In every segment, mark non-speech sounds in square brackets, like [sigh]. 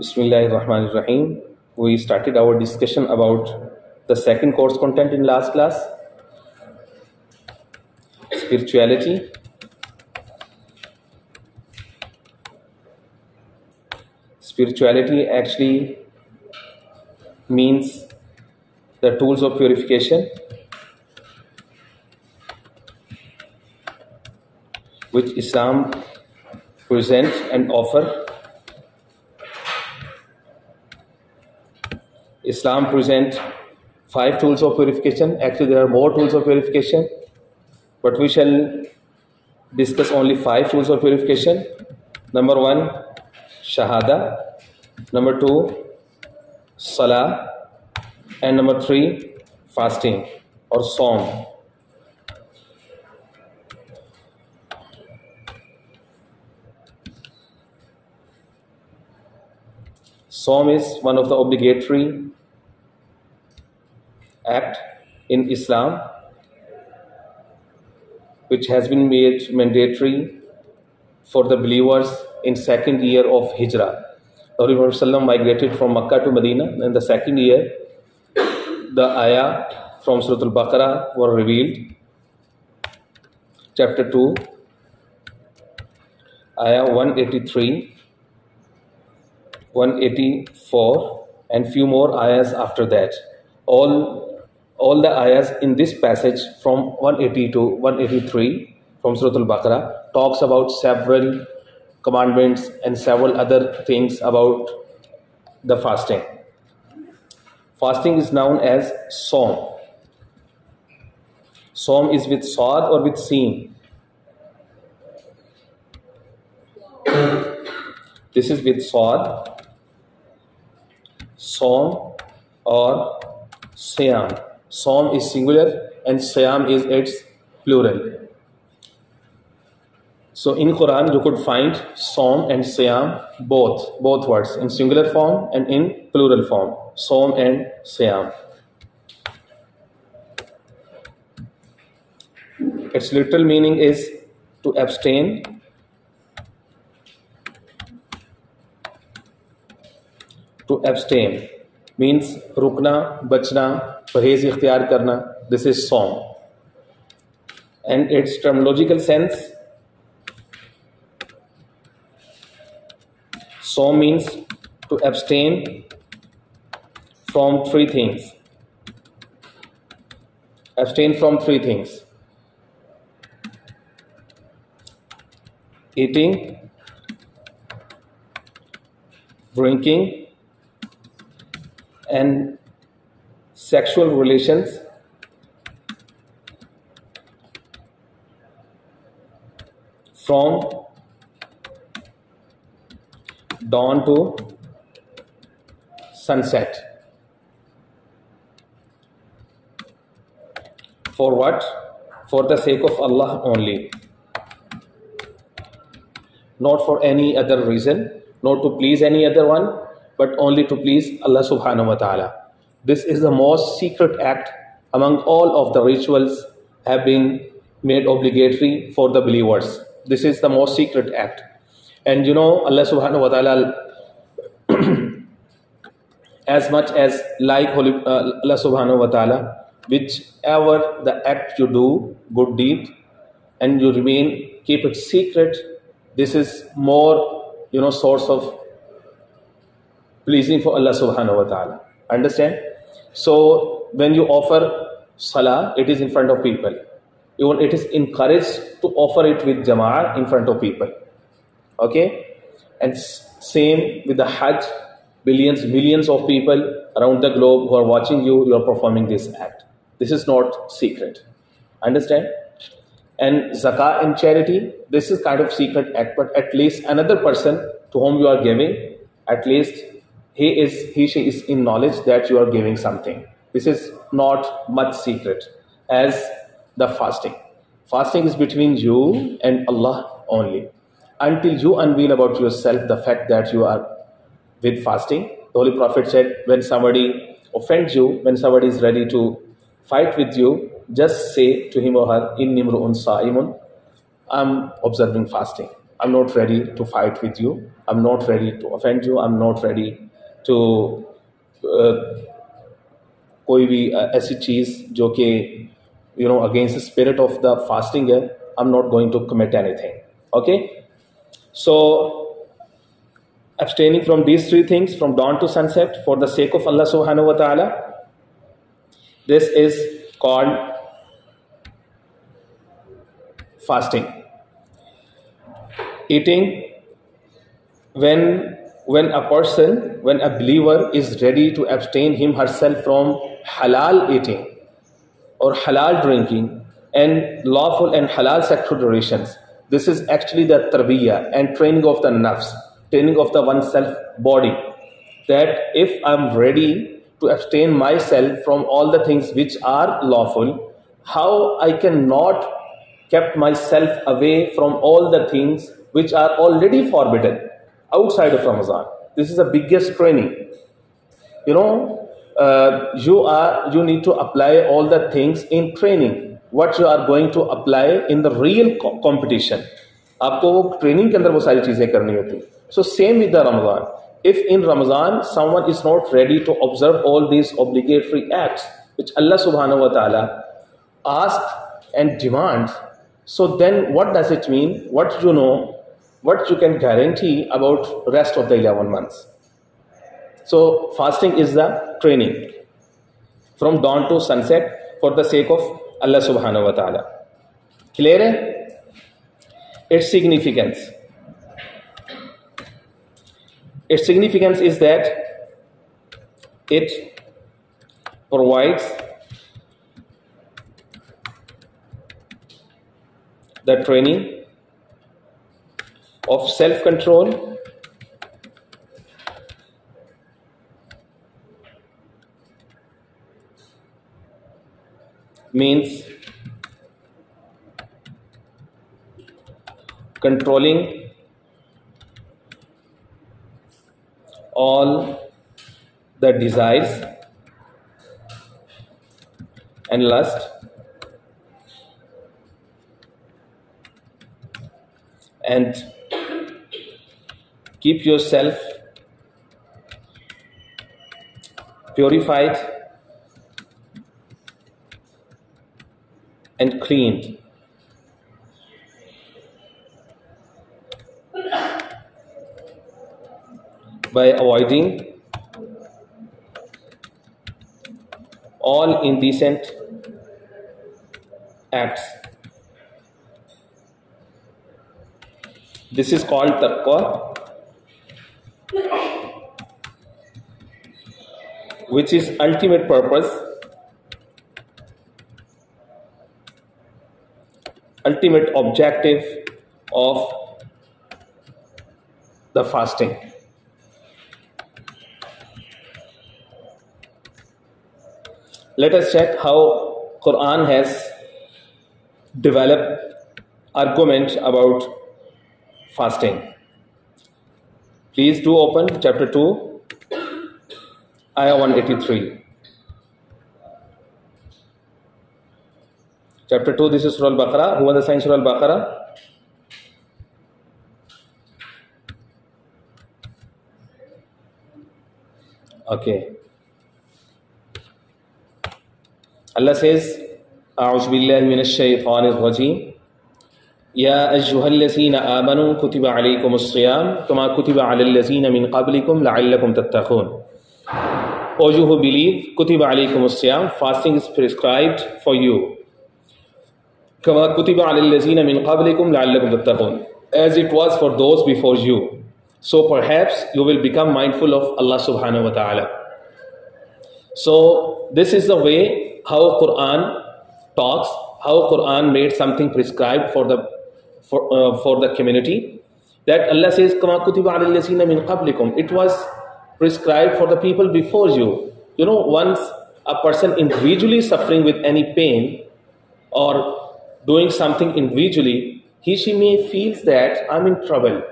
Bismillahirrahmanirrahim. We started our discussion about the second course content in last class spirituality. Spirituality actually means the tools of purification which Islam presents and offer Islam present five tools of purification. Actually, there are more tools of purification, but we shall discuss only five tools of purification. Number one, Shahada. Number two, Salah. And number three, fasting or Sawm. Sawm is one of the obligatory act in Islam which has been made mandatory for the believers in second year of Hijrah. The Prophet migrated from Makkah to Medina in the second year. The ayah from Surah Al-Baqarah were revealed. Chapter 2, ayah 183, 184 and few more ayahs after that. All all the ayahs in this passage from 180 to 183 from Surah Al-Baqarah talks about several commandments and several other things about the fasting. Fasting is known as Sawm. Sawm is with Saad or with Seen. [coughs] this is with Saad, Sawm or Siyam. Sawm is singular and Siyam is its plural. So in Quran you could find Sawm and Siyam both, both words in singular form and in plural form. Sawm and Siyam. Its literal meaning is to abstain to abstain means rukna, bachna, परहेज इख्तियार करना this is song and its terminological sense so means to abstain from three things abstain from three things. Eating, drinking, and sexual relations from dawn to sunset. For what? For the sake of Allah only. Not for any other reason, not to please any other one, but only to please Allah subhanahu wa ta'ala. This is the most secret act among all of the rituals have been made obligatory for the believers. This is the most secret act. And you know, Allah subhanahu wa ta'ala, [clears throat] as much as like Holy, uh, Allah subhanahu wa ta'ala, whichever the act you do, good deed, and you remain, keep it secret, this is more, you know, source of pleasing for Allah subhanahu wa ta'ala. Understand? So when you offer salah, it is in front of people. Even it is encouraged to offer it with jama'ah in front of people. Okay? And same with the Hajj, billions, millions of people around the globe who are watching you, you are performing this act. This is not secret. Understand? And zakah and charity, this is kind of secret act, but at least another person to whom you are giving, at least he is he she is in knowledge that you are giving something this is not much secret as the fasting fasting is between you and allah only until you unveil about yourself the fact that you are with fasting the holy prophet said when somebody offends you when somebody is ready to fight with you just say to him or her in nimru'un sa'imun i'm observing fasting I'm not ready to fight with you. I'm not ready to offend you. I'm not ready to uh, कोई भी uh, ऐसी चीज़ जो कि you know against the spirit of the fasting है I am not going to commit anything okay so abstaining from these three things from dawn to sunset for the sake of Allah subhanahu wa ta'ala this is called fasting eating when when a person when a believer is ready to abstain him herself from halal eating or halal drinking and lawful and halal sexual relations this is actually the tarbiyah and training of the nafs training of the oneself body. That if i'm ready to abstain myself from all the things which are lawful how i cannot kept myself away from all the things which are already forbidden outside of ramadan this is the biggest training you know uh, you are you need to apply all the things in training what you are going to apply in the real co- competition आपको वो training के अंदर वो सारी चीजें करनी होती so same with the Ramadan. If in Ramadan someone is not ready to observe all these obligatory acts which Allah subhanahu wa ta'ala asks and demands, so then what does it mean? What you know, what you can guarantee about rest of the 11 months? So fasting is the training from dawn to sunset for the sake of Allah subhanahu wa ta'ala. Clear? Its significance. Its significance is that it provides the training of self control means controlling all the desires and lust and keep yourself purified and cleaned by avoiding all indecent acts. This is called taqwa, which is ultimate purpose, ultimate objective of the fasting. let us check how quran has developed argument about fasting please do open chapter 2 ayah 183 chapter 2 this is surah al-baqarah who was assigned surah al-baqarah okay Allah says, أعوذ بالله من الشيطان الرجيم يا أيها الذين آمنوا كتب عليكم الصيام كما كتب على الذين من قبلكم لعلكم تتقون O you who believe, كتب عليكم الصيام fasting is prescribed for you كما كتب على الذين من قبلكم لعلكم تتقون as it was for those before you so perhaps you will become mindful of Allah subhanahu wa ta'ala so this is the way how Quran talks, how Quran made something prescribed for the for, uh, for the community. That Allah says. It was prescribed for the people before you. You know, once a person individually suffering with any pain or doing something individually, he she may feels that I'm in trouble.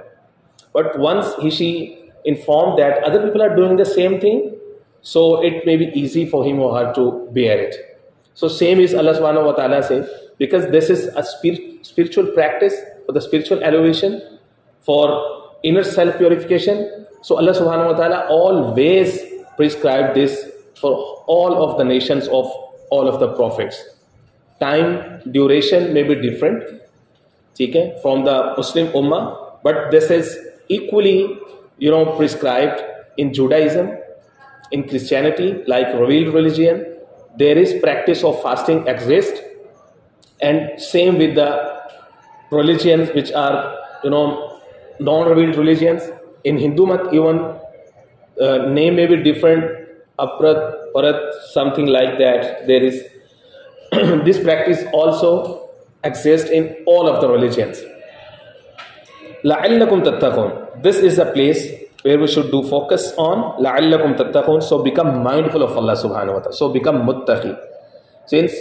But once he she informed that other people are doing the same thing, so it may be easy for him or her to bear it. So same is Allah subhanahu wa ta'ala says, because this is a spirit, spiritual practice for the spiritual elevation, for inner self purification. So Allah subhanahu wa ta'ala always prescribed this for all of the nations of all of the prophets. Time duration may be different okay, from the Muslim Ummah, but this is equally you know prescribed in Judaism, in Christianity, like revealed religion There is practice of fasting exist, and same with the religions which are you know non-revealed religions. In Hindu mat, even uh, name may be different. Aprat, Parat, something like that. There is [clears throat] this practice also exists in all of the religions. لعلكم تتقون. This is a place where we should do focus on لعلكم تتقون. So become mindful of Allah subhanahu wa ta'ala. So become muttaqi. Since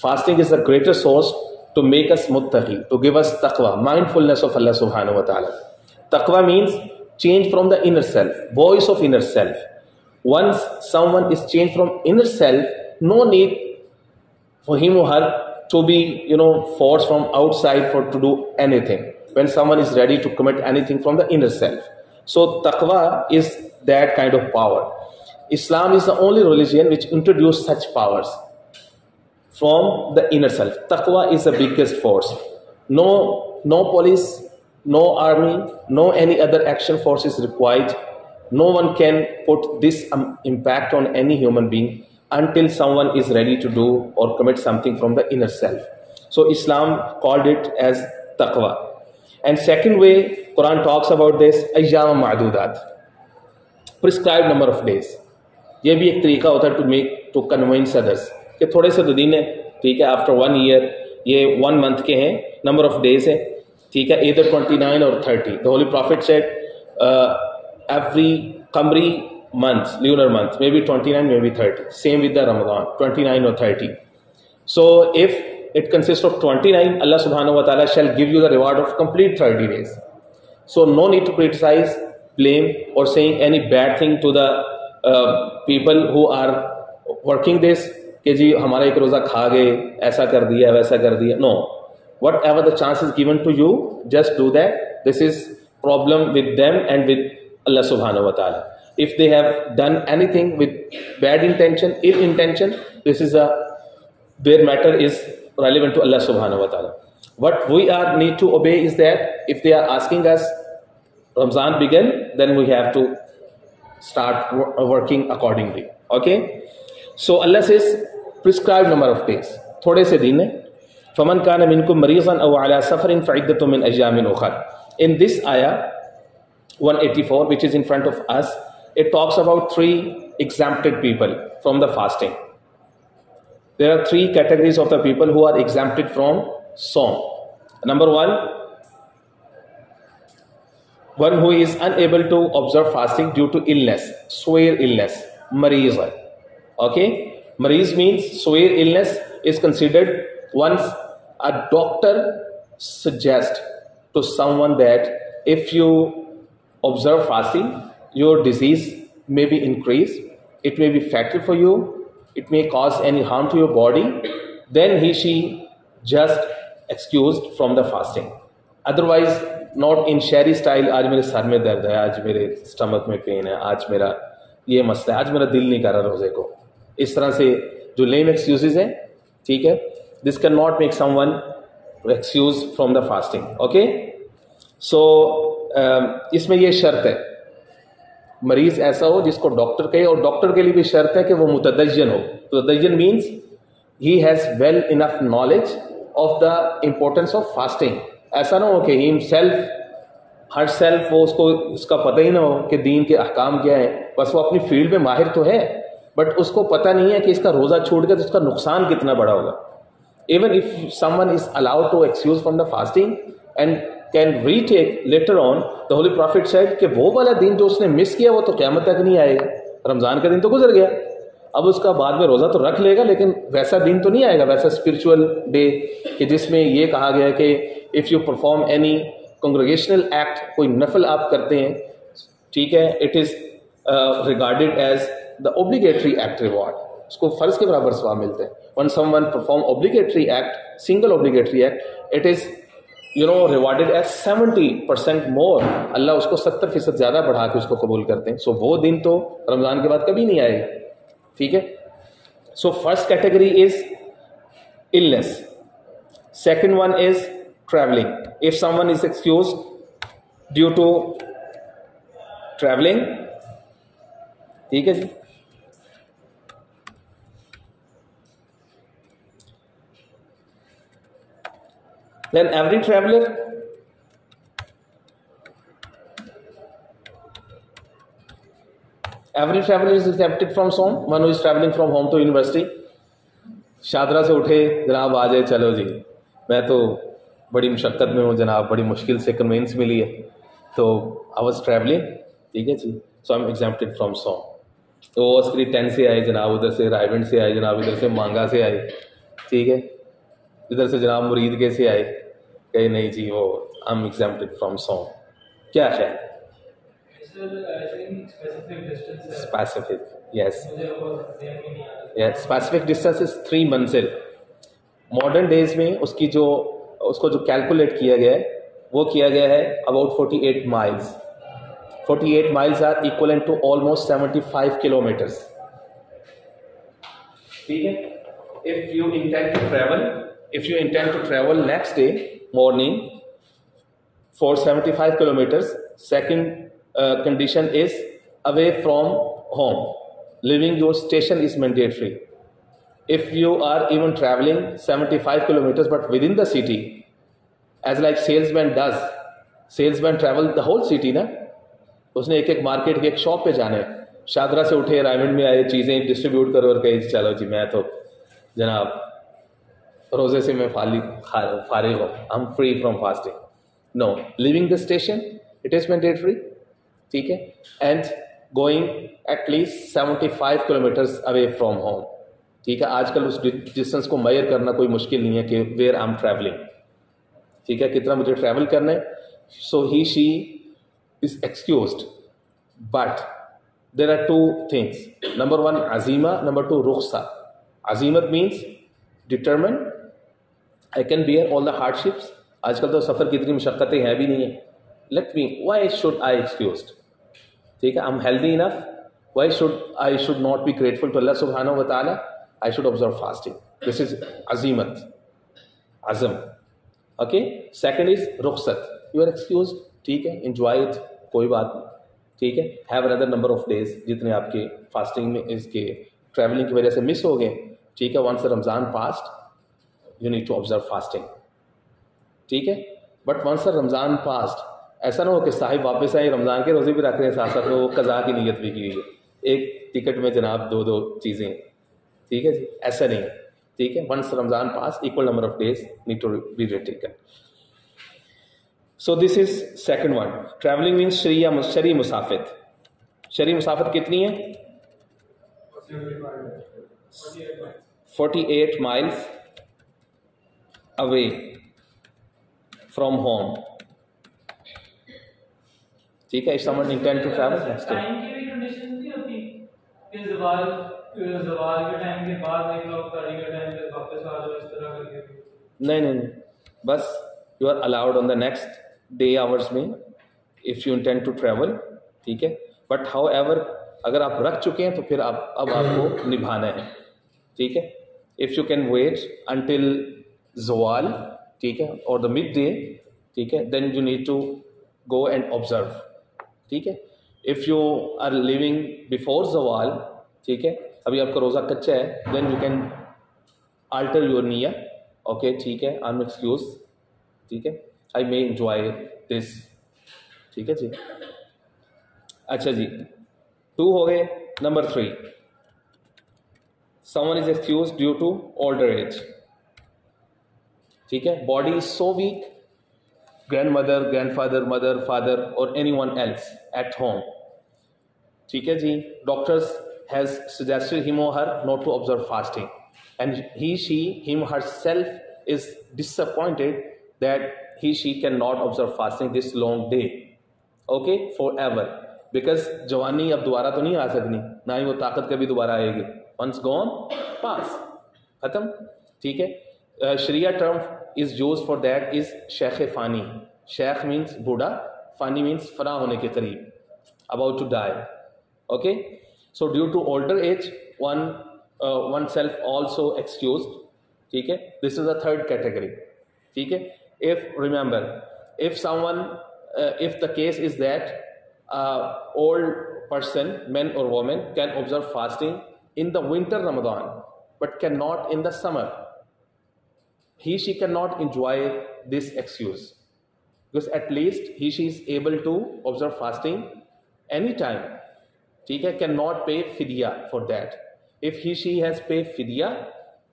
fasting is the greater source to make us muttaqi, to give us taqwa, mindfulness of Allah subhanahu wa ta'ala. Taqwa means change from the inner self, voice of inner self. Once someone is changed from inner self, no need for him or her to be, you know, forced from outside for to do anything. When someone is ready to commit anything from the inner self. So taqwa is that kind of power. Islam is the only religion which introduced such powers from the inner self. Taqwa is the biggest force. No, no police, no army, no any other action force is required. No one can put this um, impact on any human being until someone is ready to do or commit something from the inner self. So Islam called it as taqwa. And second way, Quran talks about this, ayyam ma'dudat. Prescribed number of days. ये भी एक तरीका होता है to make to convince others कि थोड़े से तो दिन है ठीक है आफ्टर वन ईयर ये वन मंथ के हैं नंबर ऑफ़ डेज़ है ठीक है इधर ट्वेंटी नाइन और thirty the holy prophet said every कमरी months, lunar month, maybe 29, maybe 30. Same with the Ramadan, 29 or 30. So if it consists of 29, Allah subhanahu wa ta'ala shall give you the reward of complete 30 days. So no need to criticize, blame, or saying any bad thing to the uh, people who are working this कि जी हमारा एक रोज़ा खा गए ऐसा कर दिया वैसा कर दिया no whatever the chance is given to you just do that this is problem with them and with अल्लाह सुबहान व ताला if they have done anything with bad intention, ill intention, this is a their matter is relevant to Allah subhanahu wa ta'ala. What we are need to obey is that if they are asking us Ramzan begin, then we have to start working accordingly. Okay? So Allah says prescribed number of days. थोड़े से दिन है फमन कान मिनकुम Marizanne अव अला सफरिन फइद्दतु मिन अय्यामिन उखर in this ayah 184 which is in front of us it talks about three exempted people from the fasting. there are three categories of the people who are exempted from sawm. Number one, one who is unable to observe fasting due to illness, swear illness, mariz. Okay, mariz means swear illness is considered once a doctor suggests to someone that if you observe fasting, your disease may be increased, it may be fatal for you, it may cause any harm to your body, then he, she just excused from the fasting. Otherwise, not in शहरी style आज मेरे sir में दर्द है आज मेरे stomach में pen है आज मेरा ये मसला है आज मेरा दिल नहीं कर रहा रोज़े को इस तरह से जो लेम एक्सक्यूजेज हैं ठीक है this can not make some one excuse from the fasting okay so इसमें ये शर्त है। मरीज़ ऐसा हो जिसको डॉक्टर कहे, और डॉक्टर के लिए भी शर्त है कि वो मुतदयन हो। मुतदयन means he has well enough knowledge of the importance of fasting ऐसा ना हो कि हिम सेल्फ हर सेल्फ वो उसको, उसका पता ही ना हो कि दीन के अहकाम क्या है। बस वो अपनी फ़ील्ड में माहिर तो है बट उसको पता नहीं है कि इसका रोज़ा छूट गया तो उसका नुकसान कितना बड़ा होगा। Even if someone is allowed to excuse from the fasting and can retake later on the holy prophet side कि वो वाला दिन जो उसने मिस किया, वो तो क्यामत तक नहीं आएगा। रमज़ान का दिन तो गुजर गया। अब उसका बाद में रोज़ा तो रख लेगा, लेकिन वैसा दिन तो नहीं आएगा, वैसा स्पिरिचुअल डे कि जिसमें ये कहा गया कि if you perform any congregational act कोई नफल आप करते हैं, ठीक है it is regarded as the obligatory act reward उसको फ़र्ज़ के बराबर स्वाब मिलते हैं। One some one perform obligatory act single obligatory act it is you know rewarded at seventy percent more Allah उसको सत्तर फ़ीसद ज़्यादा बढ़ा के उसको कबूल करते हैं। सो so, वो दिन तो रमज़ान के बाद कभी नहीं आएगा। ठीक है? So first category is illness second one is travelling if someone is excuse due to travelling ठीक है जी? Then every traveler every traveler is exempted from song. One who is traveling from home to university. Shahdara से उठे जनाब आ जाए चलो जी मैं तो बड़ी मुशक्क़त में हूँ जनाब बड़ी मुश्किल से कन्वेंस मिली है तो आई वॉज़ ट्रैवलिंग ठीक है जी so I am exempted from song तो वो स्क्री टेन से आए जनाब उधर से रायवेंड से आए जनाब इधर से मांगा से आए ठीक है इधर से जनाब मुरीद कैसे आए? कहे, नहीं जी, वो एम एग्जाम्प्टेड फ्रॉम सॉन्ग क्या है? Specific yes yes specific distance three मंजिल मॉडर्न डेज़ में उसकी जो, उसको जो कैलकुलेट किया गया है, वो किया गया है about 48 miles 48 miles are equivalent to almost 75 kilometres ठीक है? If you intend to travel if you intend to travel next day morning for 75 kilometers second uh, condition is away from home leaving your station is mandatory if you are even traveling 75 kilometers but within the city as like salesman does salesman travel the whole city na उसने एक एक market की एक shop पे जाना है शादरा से उठे रायमंड में आए चीज़ें डिस्ट्रीब्यूट करो और कही चलो जी मैं तो जनाब रोज़े से मैं फाली फारिग हूँ। I am free from fasting no leaving the station it is mandatory ठीक है? And going at least seventy five kilometres away from home ठीक है? आजकल उस डिस्टेंस को मैयर करना कोई मुश्किल नहीं है कि वेयर आई एम ट्रैवलिंग ठीक है? कितना मुझे ट्रैवल करना है? So he she is excuse but there are two things number one Azima number two rukhsa. अजीमत means determined. I can bear all the hardships. आजकल तो सफ़र की इतनी मशक्क़तें हैं भी नहीं है। Let me why should I excuse ठीक है I am healthy enough why should I should not be grateful to Allah सुबहाना व ताला I should observe fasting this is अजीमत अजम ओके सेकेंड इज़ रुखसत यू आर एक्सक्यूज ठीक है enjoy it कोई बात नहीं। ठीक है? Have another number of days जितने आपके फास्टिंग में, इसके ट्रैवलिंग की वजह से मिस हो गए। ठीक है once Ramzan past you need to observe fasting ठीक है? बट वंस रमज़ान पास्ट ऐसा ना हो कि साहिब वापस आए रमज़ान के रोज़े भी रख रहे हैं साथ साथ वो कज़ा की नीयत भी की हुई है। एक टिकट में जनाब दो दो चीज़ें। ठीक है जी? ऐसा नहीं ठीक है? Once Ramzan pass equal number of days need to be taken so this is second one travelling means शरिया शरी मुसाफित शरी मुसाफित कितनी है? Forty eight miles away from home ठीक है if someone intend to travel next time की भी कंडीशन नहीं होती कि जवाल जवाल के टाइम के बाद एक लोग तारीख के टाइम पे वापस आ जाओ इस तरह करके। नहीं नहीं नहीं। बस you are allowed on the next day hours में if you intend to travel ठीक है? बट हाउ एवर अगर आप रख चुके हैं तो फिर आप अब आपको निभाना है ठीक है? If you can wait until जवाल ठीक है, और द मिड डे ठीक है then you need to go and observe ठीक है? If you are living before जवाल ठीक है, अभी आपका रोज़ा कच्चा है then you can alter your निया ओके ठीक है आई एम एक्सक्यूज ठीक है आई मे इंजॉय दिस ठीक है जी? अच्छा जी टू हो गए number three someone is excuse due to older age ठीक है? Body is so weak grandmother grandfather mother father और anyone else at home ठीक है जी? Doctors has suggested him or her not to observe fasting and he she him herself is disappointed that he she cannot observe fasting this long day okay forever because जवानी अब दोबारा तो नहीं आ सकनी। ना ही वो ताकत कभी दोबारा आएगी। वंस गॉन पास खत्म. ठीक है? शरिया term is used for that is sheikh fani sheikh means buddha fani means fana hone ke kareeb about to die okay so due to older age one uh, oneself also excused ठीक है this is the third category ठीक है if remember if someone uh, if the case is that uh, old person men or woman can observe fasting in the winter ramadan but cannot in the summer he she cannot enjoy this excuse because at least he she is able to observe fasting anytime ठीक है can not पे फिदिया for that if he she has पे फिदिया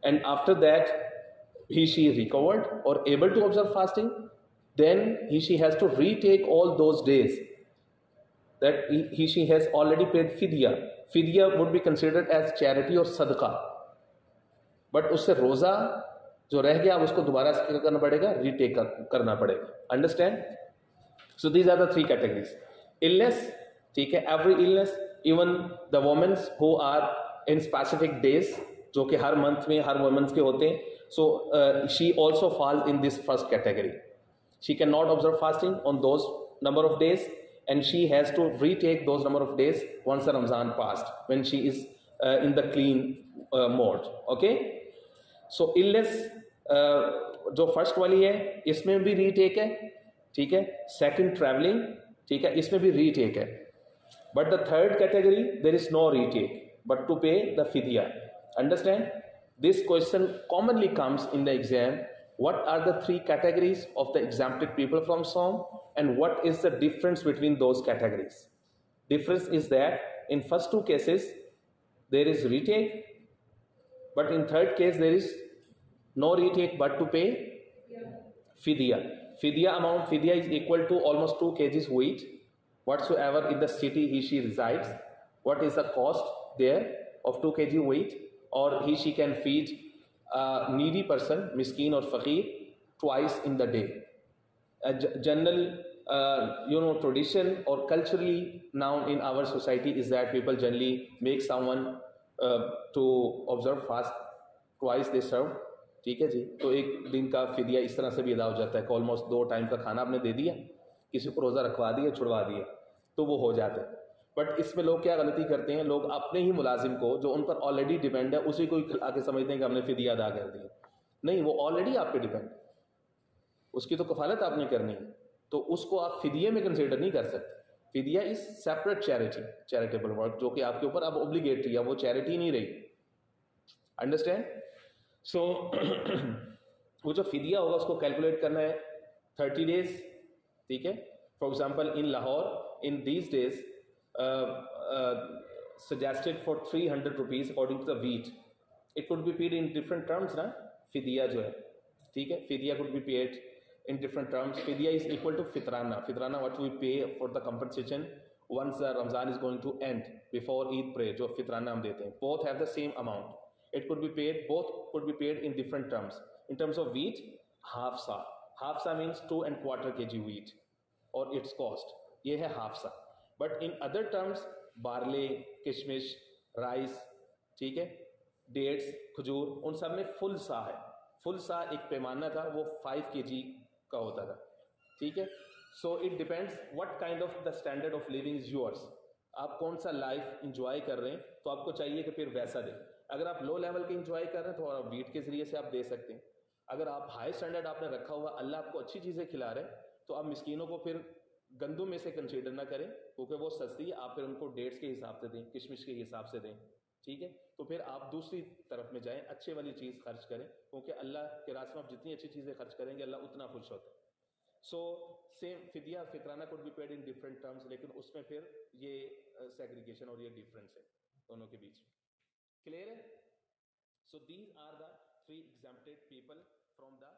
and after that he she recovered or able to observe fasting then he she has to retake all those days that he, he she has already paid fidya fidya would be considered as charity or sadqa but उससे रोजा जो रह गया उसको दोबारा क्या करना पड़ेगा रीटेक कर, करना पड़ेगा। Understand so these are the three categories illness ठीक है every illness even the womens who are in specific days जो कि हर मंथ में हर वोमेन्स के होते हैं so she also fall in this first category she can not observe fasting on those number of days to retake those number of days once the Ramzan passed when she is uh, in the clean uh, mode. Okay, so so, illness जो first वाली है इसमें भी retake है ठीक है? Second travelling ठीक है? इसमें भी रीटेक है. But the third category there is no retake but to pay the फिदिया understand this question commonly comes in the exam what are the three categories of the exempted people from सॉम and what is the difference between those categories difference is that in first two cases there is retake but in third case, there is no retake but to pay fidya. Fidya amount, fidya is equal to almost 2 kgs wheat, whatsoever in the city he she resides. What is the cost there of 2 kg wheat? Or he she can feed a needy person, miskin or faqir, twice in the day. A general uh, you know tradition or culturally now in our society is that people generally make someone to observe fast twice they serve ठीक है जी? तो एक दिन का फिदिया इस तरह से भी अदा हो जाता है ऑलमोस्ट दो टाइम का खाना आपने दे दिया, किसी को रोज़ा रखवा दिया, छुड़वा दिया तो वो हो जाता है। बट इसमें लोग क्या गलती करते हैं? लोग अपने ही मुलाजिम को, जो उन पर ऑलरेडी डिपेंड है, उसी को ही आके समझते हैं कि हमने फिदिया अदा कर दिया नहीं, वो ऑलरेडी आप पे डिपेंड उसकी तो कफालत आपने करनी है। तो उसको आप फिदिये में कंसिडर नहीं कर सकते। फिदिया is separate charity charitable work जो कि आपके ऊपर अब ओब्लिगेटरी है, वो चैरिटी नहीं रही। अंडरस्टैंड सो [clears throat] वो जो फिदिया होगा, उसको कैलकुलेट करना है थर्टी डेज़ ठीक है? For example in Lahore in these days suggested for three hundred rupees according to the wheat it could be paid in different terms ना फिदिया जो है, ठीक है? फिदिया could be paid in different terms. Fidya is equal to fitrana. Fitrana, what we pay for the compensation once the Ramzan is going to end before Eid prayer, जो fitrana हम देते हैं. Both have the same amount. It could be paid, both could be paid in different terms. In terms of wheat, half sa. Half sa means two and quarter kg wheat or its cost. ये है half sa. But in other terms, barley, kishmish, rice, ठीक है, dates, खजूर, उन सब में full सा है. फुल सा एक पैमाना था वो फाइव के जी का होता था। ठीक है? So it depends what kind of the standard of living is yours आप कौन सा लाइफ इंजॉय कर रहे हैं तो आपको चाहिए कि फिर वैसा दें। अगर आप लो लेवल के इंजॉय कर रहे हैं तो आप वीट के ज़रिए से आप दे सकते हैं। अगर आप हाई स्टैंडर्ड आपने रखा हुआ, अल्लाह आपको अच्छी चीज़ें खिला रहे हैं तो आप मिस्किनों को फिर गंदों में से कंसीडर ना करें, क्योंकि वो सस्ती है आप फिर उनको डेट्स के हिसाब से दें, किशमिश के हिसाब से दें। ठीक है? तो फिर आप दूसरी तरफ़ में जाएँ, अच्छे वाली चीज़ खर्च करें, क्योंकि अल्लाह के रास्ते में आप जितनी अच्छी चीज़ें खर्च करेंगे, अल्लाह उतना खुश होता है। सो सेम फिदिया फिक्राना could be paid in different terms लेकिन उसमें फिर ये सेग्रीगेशन और ये डिफरेंस है, दोनों के बीच क्लियर है? So these are the three exempted people from the